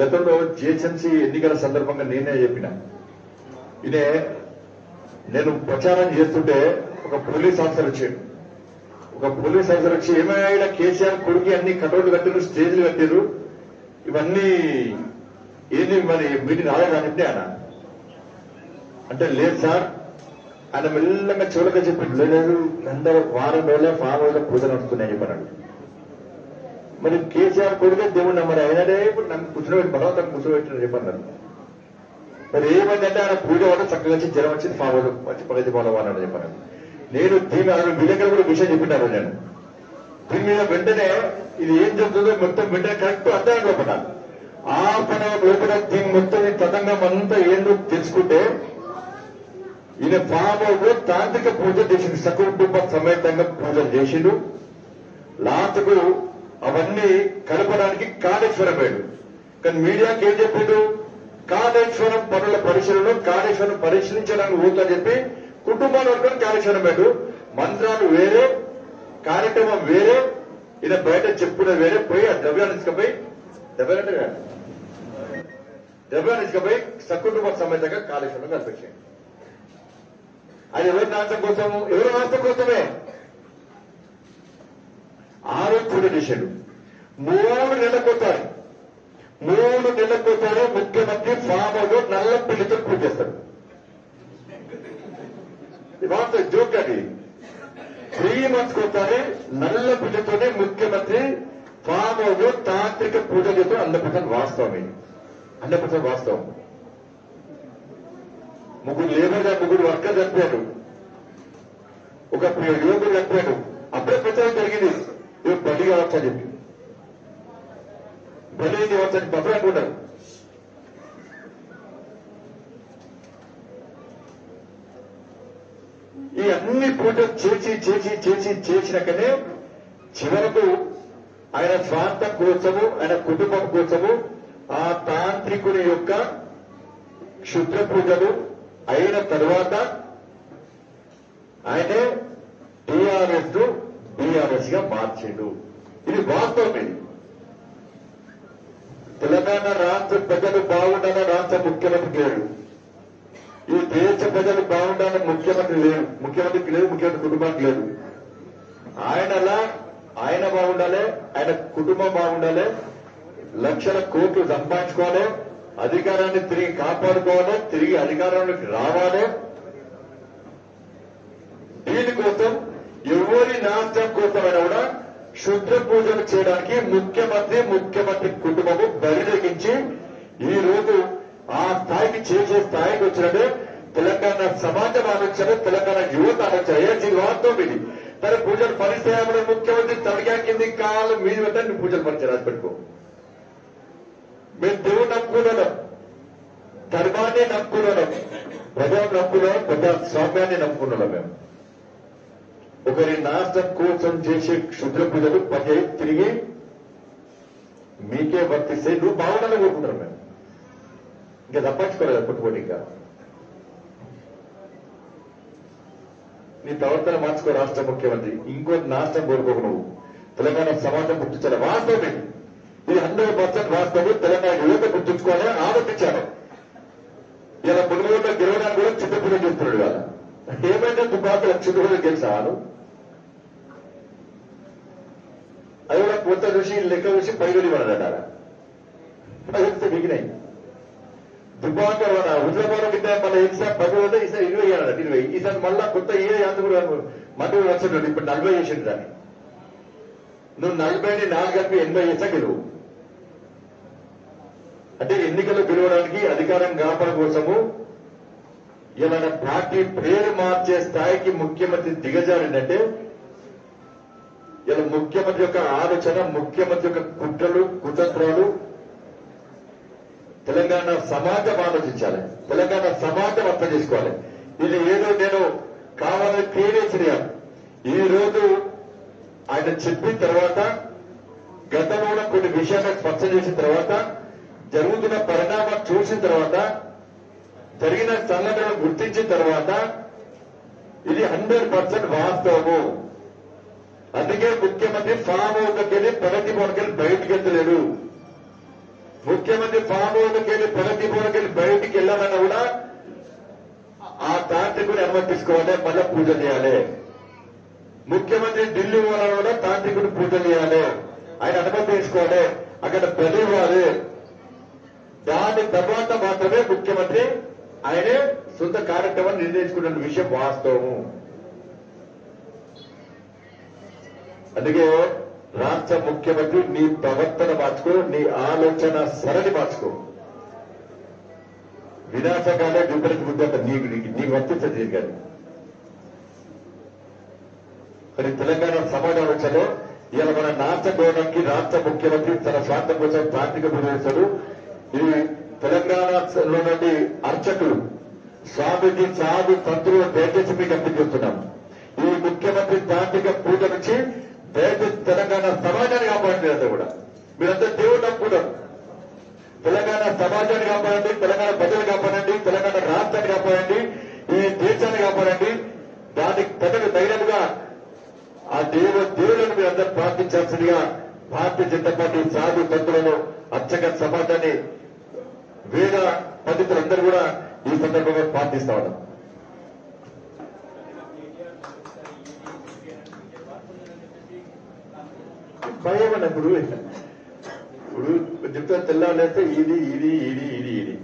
గతంలో జిహెచ్ఎంసీ ఎన్నికల సందర్భంగా నేనే చెప్పిన. ఇదే నేను ప్రచారం చేస్తుంటే ఒక పోలీస్ ఆఫీసర్ వచ్చాడు. ఒక పోలీస్ ఆఫీసర్ వచ్చి ఏమైనా కేసీఆర్ కొడుకు అన్ని కటౌట్లు కట్టారు స్టేజ్లు కట్టారు ఇవన్నీ ఏంది మరి మీటింగ్ రాలేదంటే ఆయన. అంటే లేదు సార్ ఆయన మెల్లగా చివరిగా చెప్పాడు. లేదు అందరూ వారం రోజులే ఫామ్ రోజుల పూజ నడుస్తున్నాయని చెప్పాడు. మరి కేసీఆర్ కొడుకే దేవుడు నమ్మరు? అయినదే ఇప్పుడు నన్ను కూర్చోబెట్టి బలవంతం కూర్చోబెట్టిన చెప్పన్నారు మరి ఏమైందంటే ఆయన పూజ వల్ల చక్కగా వచ్చి జ్వరం వచ్చింది ఫామ్ వచ్చి ప్రగతి బాలవాలని చెప్పాను నేను దీని అసలు విలేకరు కూడా విషయం చెప్పినాను నేను. దీని మీద వెంటనే ఇది ఏం జరుగుతుందో మొత్తం వెంటనే కరెక్ట్ అర్థం లోపల. ఆ పని లోపల దీని మొత్తం తతంగం అంతా ఏందో తెలుసుకుంటే ఈయన ఫామ్ హౌస్ తాంత్రిక పూజ చేసింది సకుటుంబ సమేతంగా పూజలు చేసిండు. లాస్ట్కు అవన్నీ కలపడానికి కాళేశ్వరం వేడు కానీ మీడియాకి ఏం చెప్పిండు? కాళేశ్వరం పనుల పరిశీలనలో కాళేశ్వరం పరిశీలించడానికి ఊతా చెప్పి కుటుంబాలు వరకు కాళేశ్వరం వేడు మంత్రాలు వేరే కార్యక్రమం వేరే ఇలా బయట చెప్పుకునే వేరే పోయి ఆ ద్రవ్యాన్ని తీసుకుపోయి ద్రవ్యాలంటే కాదు. ద్రవ్యాన్ని తీసుకుపోయి సకుటుంబ సమేతంగా కాళేశ్వరం కల్పించాడు అది ఎవరి నాశం కోసము? ఎవరి నాశం కోసమే? ఆరోగ్యుడు పూజ మూడు నెలలకోసారి మూడు నెలలకోసారి ముఖ్యమంత్రి ఫామ్ నల్ల పిల్లితో పూజ జోక్ అది. త్రీ మంత్స్ ఒకసారి నల్ల పూజతోనే ముఖ్యమంత్రి ఫామ్ హౌస్ తాంత్రిక పూజ చేస్తూ హండ్రెడ్ పర్సెంట్ వాస్తవం ఇది హండ్రెడ్ పర్సెంట్ వాస్తవం. ముగ్గురు లేబర్ ముగ్గురు వర్కర్ చనిపోయాడు ఒక యువకుడు చనిపోయాడు అప్పుడే ప్రచారం జరిగింది. బలి కావచ్చు అని చెప్పి బలి కావచ్చు అని పక్కన అనుకుంటారు ఈ అన్ని పూజలు చేసి చేసి చేసి చేసినాకనే చివరకు ఆయన స్వార్థం కోసము ఆయన కుటుంబం కోసము ఆ తాంత్రికుని యొక్క క్షుద్ర పూజలు అయిన తర్వాత ఆయనే టిఆర్ఎస్ను బిఆర్ఎస్గా మార్చిండు. ఇది వాస్తవం ఇది తెలంగాణ రాష్ట్ర ప్రజలు బాగుండాలని రాష్ట్ర ముఖ్యమంత్రి లేడు. ఈ దేశ ప్రజలు బాగుండాలని ముఖ్యమంత్రి లేడు. ముఖ్యమంత్రికి లేదు ముఖ్యమంత్రి కుటుంబానికి లేదు. ఆయనలా ఆయన బాగుండాలి ఆయన కుటుంబం బాగుండాలి లక్షల కోట్లు సంపాదించుకోవాలి అధికారాన్ని తిరిగి కాపాడుకోవాలి తిరిగి అధికారంలోకి రావాలి. దీనికోసం ఎవరి నాశనం కోసమైనా కూడా శుద్ధ పూజలు చేయడానికి ముఖ్యమంత్రి ముఖ్యమంత్రి కుటుంబము బరిలెగించి ఈ రోజు ఆ స్థాయికి చేసే స్థాయికి వచ్చినట్టే తెలంగాణ సమాజం ఆలోచన తెలంగాణ యువత ఆలోచన. ఏ ఇది ఇది? తన పూజలు పనిచేయాలని ముఖ్యమంత్రి తడిగా కింది కాలు మీద పెట్టండి పూజలు పరిచయం రాసి పెట్టుకో. మేము దేవుడు నమ్ముకున్నాం. ధర్మాన్ని నమ్ముకున్నాం. ప్రజలు నమ్ముకున్నాం ప్రజా స్వామ్యాన్ని నమ్ముకున్నాం మేము. ఒకరి నాశనం కోసం చేసే క్షుద్ర పూజలు పదే తిరిగి మీకే వర్తిస్తే నువ్వు బాగుండాలని కోరుకుంటారు మేము ఇంకా తప్పించుకోలేదు పుట్టుకోటి ఇంకా. నీ ప్రవర్తన మార్చుకో రాష్ట్ర ముఖ్యమంత్రి. ఇంకో నాశనం కోరుకోకు నువ్వు. తెలంగాణ సమాజం గుర్తించాలి. వాస్తవమే. ఇది ఇది హండ్రెడ్ పర్సెంట్ వాస్తవం తెలంగాణ యువత గుర్తుంచుకోవాలి ఆలోచించాలి. ఇలా మునుగోడులో గెలవడానికి కూడా చుట్టుపూజ చేస్తున్నాడు కదా ఏమైనా దుబాక చుట్టుపూజ గెలిచాను అది కూడా కొత్త చూసి లెక్క చూసి పైగొని పడదట పదిస్తే మిగిలినాయి దుబాక హుజరాబాద్ కింద మళ్ళీ ఈసారి పది వద్ద ఈసారి ఇరవై అన్నాడు ఇరవై. ఈసారి మళ్ళా కొత్త ఏ యాంత కూడా మధ్య వచ్చినాడు ఇప్పుడు నలభై చేసిండు దాన్ని. నువ్వు నలభైని నాలుగు కలిపి ఎనభై చేసా గెలువు అంటే ఎన్నికలు గెలవడానికి అధికారం గడపడం కోసము ఇలా పార్టీ పేరు మార్చే స్థాయికి ముఖ్యమంత్రి దిగజారిందంటే ఇలా ముఖ్యమంత్రి యొక్క ఆలోచన ముఖ్యమంత్రి యొక్క కుట్రలు కుతంత్రాలు తెలంగాణ సమాజం ఆలోచించాలి. తెలంగాణ సమాజం అర్థం చేసుకోవాలి. ఇది ఏదో నేను కావాలని క్రియేట్ చేయాలి ఈ రోజు ఆయన చెప్పిన తర్వాత గతంలో కొన్ని విషయాలను స్పష్టం చేసిన తర్వాత జరుగుతున్న పరిణామం చూసిన తర్వాత జరిగిన సంఘటనలు గుర్తించిన తర్వాత ఇది హండ్రెడ్ పర్సెంట్ వాస్తవము. అందుకే ముఖ్యమంత్రి ఫామ్ హౌస్కి వెళ్ళి ప్రగతి భవన్కి బయటికి వెళ్తలేడు ముఖ్యమంత్రి ఫామ్ హౌస్కి వెళ్ళి ప్రగతి భవన్కి బయటికి వెళ్ళాలన్నా కూడా ఆ తాంత్రికుడు అనుమతి తీసుకోవాలి మళ్ళీ పూజ చేయాలి. ముఖ్యమంత్రి ఢిల్లీ పోవాలని కూడా తాంత్రికుడు పూజ చేయాలి. ఆయన అనుమతి తీసుకోవాలి అక్కడ బలి ఇవ్వాలి. దాని తర్వాత మాత్రమే ముఖ్యమంత్రి ఆయనే సొంత కార్యక్రమాన్ని నిర్ణయించుకున్న విషయం వాస్తవము. అందుకే రాష్ట్ర ముఖ్యమంత్రి నీ ప్రవర్తన మార్చుకో నీ ఆలోచన సరళి మార్చుకో. వినాశకాలే విపరీత బుద్ధి అంట. నీకు నీకు వర్తించదు కానీ. మరి తెలంగాణ సమాజాలోచనలో ఇవాళ మన రాష్ట్ర గవర్నర్కి రాష్ట్ర ముఖ్యమంత్రి తన స్వార్థం కోసం తాంత్రిక నిర్వహిస్తాడు ఇది తెలంగాణలో నుండి అర్చకులు స్వామిజీ సాధు తంత్రులు దయచేసి మీకు అప్పచెప్తున్నాం ఈ ముఖ్యమంత్రి తాంత్రిక పూజ నుంచి దయచేసి తెలంగాణ సమాజాన్ని కాపాడలేదు కూడా. మీరంతా దేవుడు నమ్ముకుంటారు. తెలంగాణ సమాజాన్ని కాపాడండి తెలంగాణ ప్రజలు కాపాడండి తెలంగాణ రాష్ట్రాన్ని కాపాడండి ఈ దేశాన్ని కాపాడండి. దానికి ప్రజలు తగినట్టుగా ఆ దేవ దేవులను మీరు అందరూ ప్రార్థించాల్సిందిగా భారతీయ జనతా పార్టీ సాధు తంతులను అర్చక సమాజాన్ని వేద పండితులందరూ కూడా ఈ సందర్భంగా ప్రార్థిస్తా ఉన్నాం. భయం అన్నప్పుడు ఇప్పుడు చెప్తా తెల్లాలేస్తే ఇది ఇది ఇది ఇది ఇది.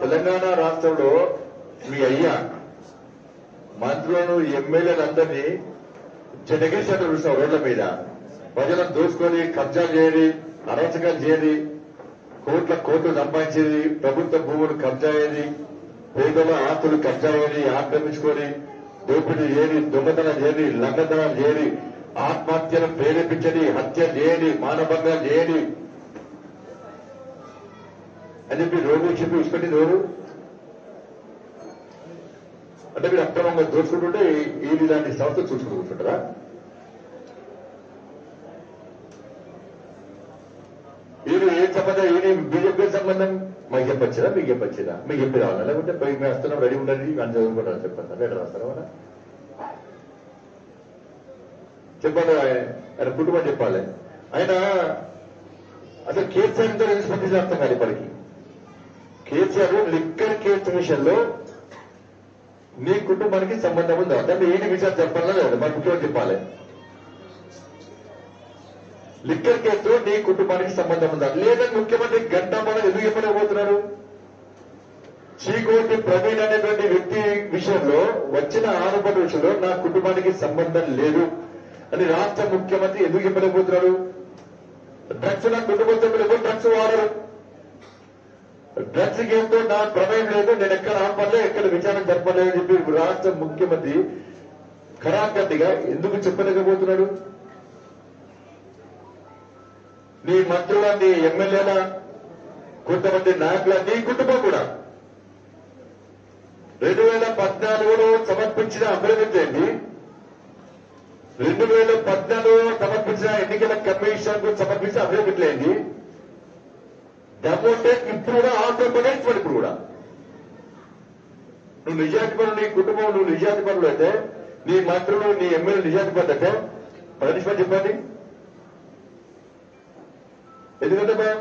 తెలంగాణ రాష్ట్రంలో మీ అయ్యా మంత్రులను ఎమ్మెల్యేలందరినీ జనగేషన్ చూస్తాం రోడ్ల మీద. ప్రజలను దోసుకొని కబ్జా చేయని అరాచకాలు చేయని కోట్ల కోట్లు సంపాదించేది ప్రభుత్వ భూములు కబ్జా అయ్యేది పేదల ఆస్తులు కబ్జా అయ్యేది ఆక్రమించుకొని దోపిడీ చేయని దొంగతనం చేయని లంగతనం చేయని ఆత్మహత్యను ప్రేరేపించని హత్య చేయని మానభంగం చేయని అని చెప్పి రోడ్డు చెప్పి ఇష్టపడి రోగు అంటే మీరు అక్రమంగా దోచుకుంటుంటే ఈ ఇలాంటి సంస్థ చూసుకుంటూ కూర్చుంటారా ఇది ఏ సంబంధం? ఇది బీజేపీ సంబంధం? మాకు చెప్పొచ్చిందా మీకు చెప్పొచ్చిందా మీకు చెప్పి రావాలా? లేకుంటే పోయి మేము వస్తున్నాం రెడీ ఉండండి అని చదువుకుంటారా చెప్పండి ఎక్కడ వస్తారా మన చెప్పండి ఆయన. కుటుంబం చెప్పాలి. ఆయన అసలు కేసీఆర్ ఎంతో రెస్పాన్సిబిలిటీ అర్థం కాదు ఇప్పటికి? కేసీఆర్ లిక్కర్ కేసు విషయంలో మీ కుటుంబానికి సంబంధం ఉందా? అంటే ఏంటి విషయాలు చెప్పాలా లేదా? మరి ముఖ్యమంత్రి చెప్పాలి. లిక్కర్ కేసు నీ కుటుంబానికి సంబంధం ఉందా? లేదని ముఖ్యమంత్రి గంట ఎందుకు ఇవ్వలేకపోతున్నారు చీకోటి ప్రవీణ్ అనేటువంటి వ్యక్తి విషయంలో వచ్చిన ఆరోపణ విషయంలో నా కుటుంబానికి సంబంధం లేదు అని రాష్ట్ర ముఖ్యమంత్రి ఎందుకు ఇవ్వలేకపోతున్నారు డ్రగ్స్ నా కుటుంబ సభ్యులు ఎవరు డ్రగ్స్ వాడరు. డ్రగ్స్ గేమ్తో నా ప్రమేయం లేదు. నేను ఎక్కడ ఆపలే ఎక్కడ విచారణ జరపలేదు అని చెప్పి రాష్ట్ర ముఖ్యమంత్రి ఖరాఖండిగా ఎందుకు చెప్పలేకపోతున్నాడు నీ మంత్రుల నీ ఎమ్మెల్యేల కొంతమంది నాయకుల నీ కుటుంబం కూడా రెండు వేల పద్నాలుగులో సమర్పించిన అభివృద్ధి ఏంటి? రెండు వేల పద్నాలుగులో సమర్పించిన ఎన్నికల కమిషన్కు సమర్పించిన అభివృద్ధి ఏంటి? దమ్ముంటే ఇప్పుడు కూడా ఆంధ్రప్రదేశ్ ఇప్పుడు కూడా. నువ్వు నిజాత్పనులు నీ కుటుంబం నువ్వు నిజాతి అయితే నీ మంత్రులు నీ ఎమ్మెల్యే నిజాతి అయితే పనిష్మెంట్ చెప్పండి. ఎందుకంటే భయం